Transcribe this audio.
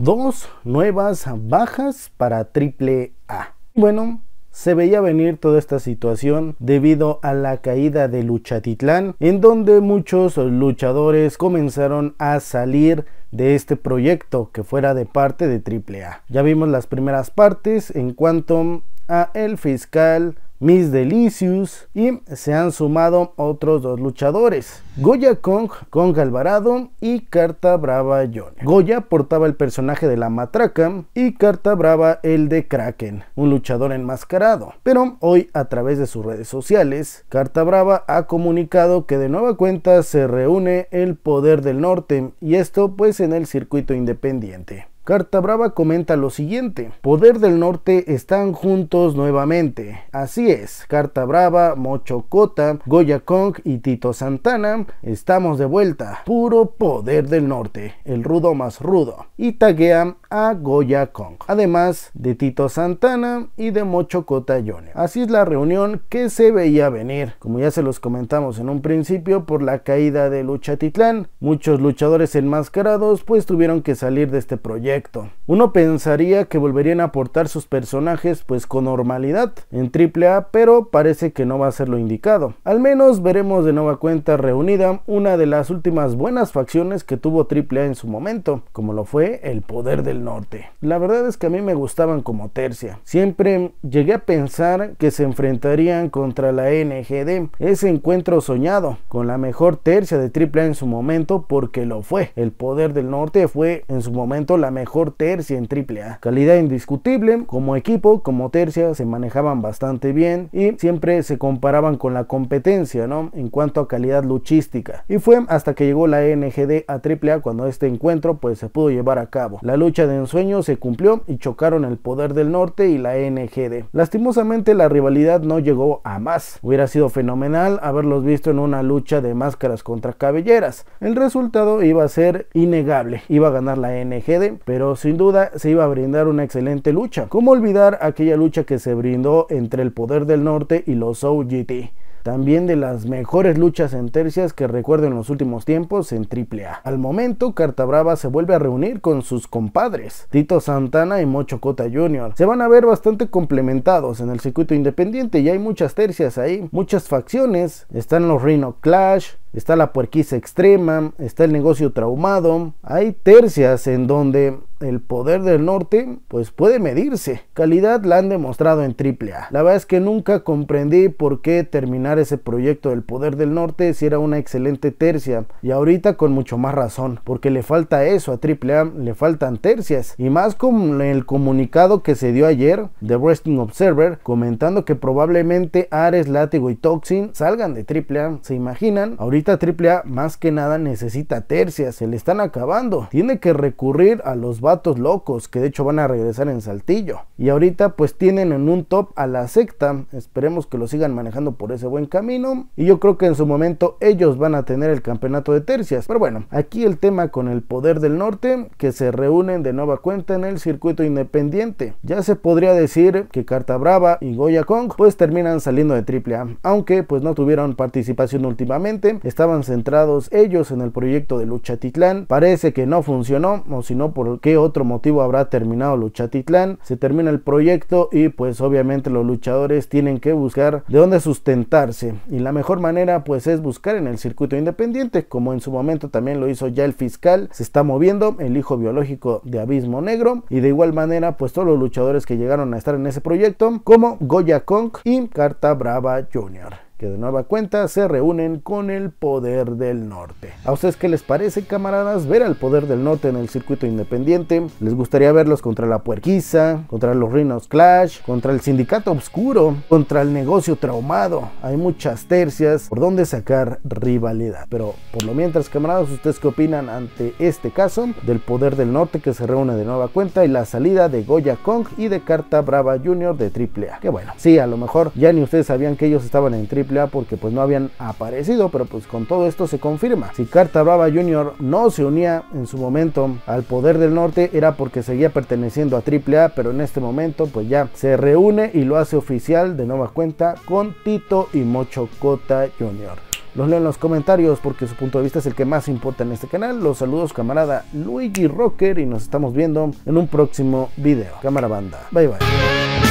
dos nuevas bajas para Triple A. Bueno, se veía venir toda esta situación debido a la caída de Luchatitlán, en donde muchos luchadores comenzaron a salir de este proyecto que fuera de parte de AAA. Ya vimos las primeras partes en cuanto a el fiscal Miss Delicious y se han sumado otros dos luchadores, Goya Kong, Kong Alvarado y Carta Brava John. Goya portaba el personaje de la matraca y Carta Brava el de Kraken, un luchador enmascarado. Pero hoy a través de sus redes sociales, Carta Brava ha comunicado que de nueva cuenta se reúne el poder del norte y esto pues en el circuito independiente. Carta Brava comenta lo siguiente, Poder del Norte están juntos nuevamente. Así es, Carta Brava, Mocho Cota, Goya Kong y Tito Santana, estamos de vuelta. Puro Poder del Norte, el rudo más rudo. Y taguea a Goya Kong, además de Tito Santana y de Mocho Cota Jr. Así es la reunión que se veía venir, como ya se los comentamos en un principio por la caída de Lucha Titlán. Muchos luchadores enmascarados pues tuvieron que salir de este proyecto uno pensaría que volverían a aportar sus personajes pues con normalidad en AAA, pero parece que no va a ser lo indicado. Al menos veremos de nueva cuenta reunida una de las últimas buenas facciones que tuvo AAA en su momento, como lo fue el Poder del Norte. La verdad es que a mí me gustaban como tercia. Siempre llegué a pensar que se enfrentarían contra la NGD, ese encuentro soñado con la mejor tercia de AAA en su momento porque lo fue. El Poder del Norte fue en su momento la mejor tercia en AAA. Calidad indiscutible, como equipo, como tercia, se manejaban bastante bien y siempre se comparaban con la competencia, ¿no? En cuanto a calidad luchística. Y fue hasta que llegó la NGD a AAA cuando este encuentro pues se pudo llevar a cabo. La lucha de ensueño se cumplió y chocaron el poder del norte y la NGD. Lastimosamente la rivalidad no llegó a más. Hubiera sido fenomenal haberlos visto en una lucha de máscaras contra cabelleras. El resultado iba a ser innegable. Iba a ganar la NGD, pero sin duda se iba a brindar una excelente lucha. ¿Cómo olvidar aquella lucha que se brindó entre el Poder del Norte y los OGT? también de las mejores luchas en tercias que recuerdo en los últimos tiempos en AAA. Al momento, Carta Brava se vuelve a reunir con sus compadres, Tito Santana y Mocho Cota Jr. Se van a ver bastante complementados en el circuito independiente y hay muchas tercias ahí, muchas facciones, están los Rhino Clash, está la puerquiza extrema, está el negocio traumado, hay tercias en donde el poder del norte pues puede medirse. Calidad la han demostrado en AAA. La verdad es que nunca comprendí por qué terminar ese proyecto del poder del norte si era una excelente tercia y ahorita con mucho más razón porque le falta eso a AAA, le faltan tercias y más con el comunicado que se dio ayer de Wrestling Observer comentando que probablemente Ares, Látigo y Toxin salgan de AAA. ¿Se imaginan? Ahorita AAA más que nada necesita tercias, se le están acabando. Tiene que recurrir a los locos que de hecho van a regresar en Saltillo. Y ahorita pues tienen en un top a la secta. Esperemos que lo sigan manejando por ese buen camino. Y yo creo que en su momento ellos van a tener el campeonato de tercias. Pero bueno, aquí el tema con el poder del norte que se reúnen de nueva cuenta en el circuito independiente. Ya se podría decir que Carta Brava y Goya Kong pues terminan saliendo de AAA. Aunque pues no tuvieron participación últimamente. Estaban centrados ellos en el proyecto de Lucha Titlán. Parece que no funcionó o si no por qué otro motivo habrá terminado Luchatitlán. Se termina el proyecto y pues obviamente los luchadores tienen que buscar de dónde sustentarse. Y la mejor manera pues es buscar en el circuito independiente, como en su momento también lo hizo ya el fiscal. Se está moviendo el hijo biológico de Abismo Negro. Y de igual manera pues todos los luchadores que llegaron a estar en ese proyecto, como Goya Kong y Carta Brava Jr que de nueva cuenta se reúnen con el poder del norte. ¿A ustedes qué les parece, camaradas, ver al poder del norte en el circuito independiente? ¿Les gustaría verlos contra la puerquiza, contra los Rhinos Clash, contra el sindicato oscuro, contra el negocio traumado? Hay muchas tercias por donde sacar rivalidad. Pero por lo mientras, camaradas, ¿ustedes qué opinan ante este caso del poder del norte que se reúne de nueva cuenta y la salida de Goya Kong y de Carta Brava Jr. de AAA? Que bueno, sí, a lo mejor ya ni ustedes sabían que ellos estaban en Porque pues no habían aparecido, pero pues con todo esto se confirma. Si Carta Brava Jr. no se unía en su momento al poder del norte era porque seguía perteneciendo a AAA, pero en este momento pues ya se reúne y lo hace oficial de nueva cuenta con Tito y Mocho Cota Jr. Los leo en los comentarios porque su punto de vista es el que más importa en este canal. Los saludos camarada Luigi Rocker y nos estamos viendo en un próximo video. Cámara banda. Bye bye.